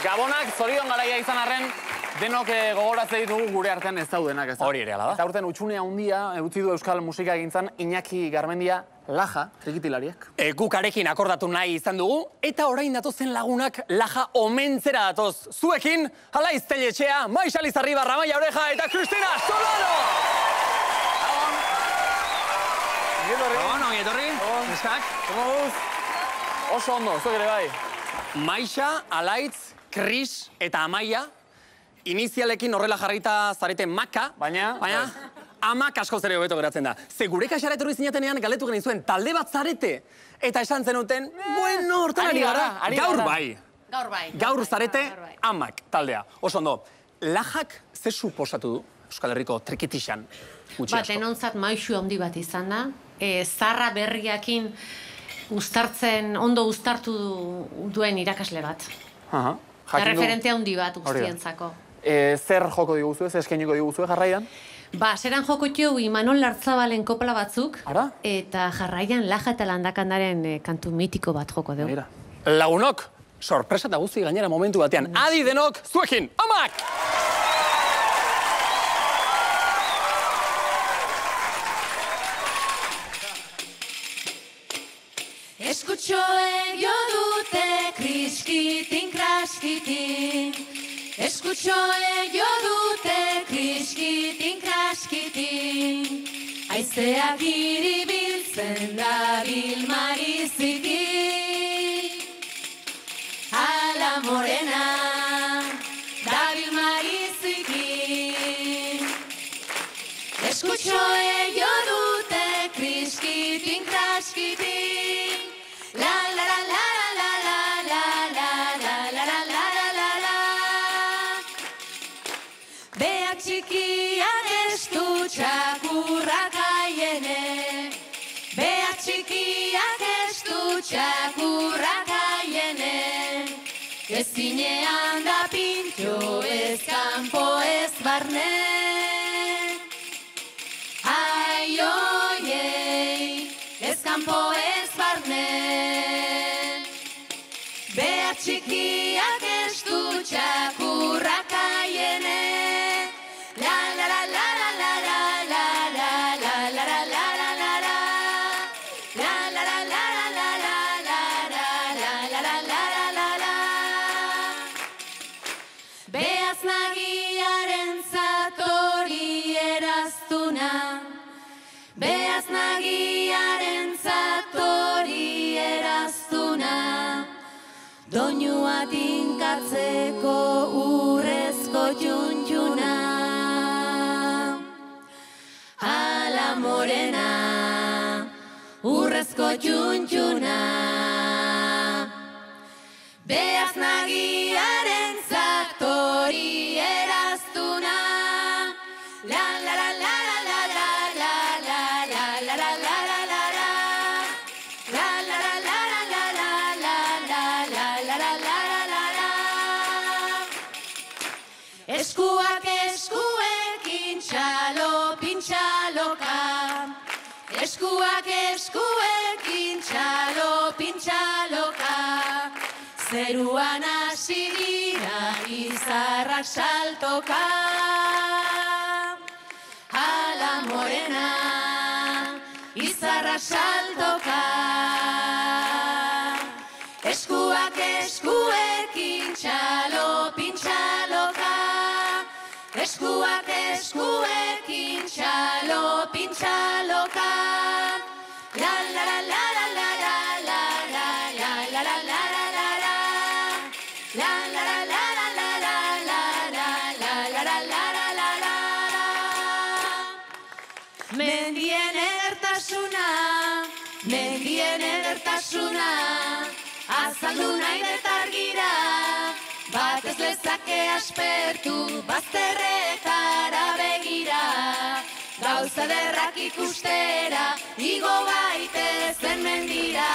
Gabonak zorion garaia izan arren, denok eh, gogoratzen ditugu gure artean ez daudenak, ez da? Hori ere, ala da. Eta urten utxunea handia utzi du euskal musika egintzan Iñaki Garmendia Laja, trikitilariak. E, gukarekin akordatu nahi izan dugu, eta orain datozen lagunak laja omentzera datoz. Zuekin, ala izteletxea, Maixal Izarriba, Ramaia Oreja eta Kristina Solano! Gabon, ongi etorri, neskak. Oso ondo, zuek ere bai. Maixa, Alaitz, Kris eta Amaia, inizialekin horrela jarrita zarete maka, Baina- baina amak asko zere hobeto geratzen da. Ze gure kaxara etorri zinatenean galetu genizuen talde bat zarete, eta esan zenuten, bueno, hortan ari gara, gaur bai. Gaur bai. Gaur zarete Gaur bai. amak taldea. Oso ondo, lajak ze suposatu du Euskal Herriko trikitixan gutxi Ba, asko? denontzat maixu handi bat izan da. E, zarra berriakin uztartzen, ondo uztartu du- duen irakasle bat. Aha. Jakin du- referente handi bat guztientzako. Eh, zer joko diguzue, zer eskainiko diguzue jarraian? Ba, zeran joko txeu Imanol Lartzabalen kopla batzuk, Ara? eta jarraian laja eta landakandaren eh, kantu mitiko bat joko dugu. Mira. Lagunok, sorpresa eta guzti gainera momentu batean. Adi denok, zuekin, amak! Eskutxoek jo dute kriskitin kraskitin. Eskutxoek jo dute kriskitin kraskitin. Aizeak iribiltzen da bilmariziki Ala morena da bilmariziki Eskutxoek txikiak ez dutxak urrakaienen. Ez zinean da pintxo ez kanpo ez barne. Aioiei ez kanpo ez nagiaren zatori eraztuna. Beaz nagiaren zatori eraztuna. Doinua tinkatzeko urrezko txuntxuna. Ala morena urrezko txuntxuna. Beaz nagiaren Eskuak eskuekin txalo pintxaloka. Eskuak eskuekin txalo pintxaloka. Zeruan hasi dira izarrak saltoka. Ala morena izarrak saltoka Eskuak eskuekin txalo pintxaloka La la la la la la la la la la la la la la Mendien edertasuna, mendien edertasuna, azaldu nahi dut argira, bat ez lezake aspertu, bazterretara begira, gauza derrak ikustera, igo gaitezen mendira.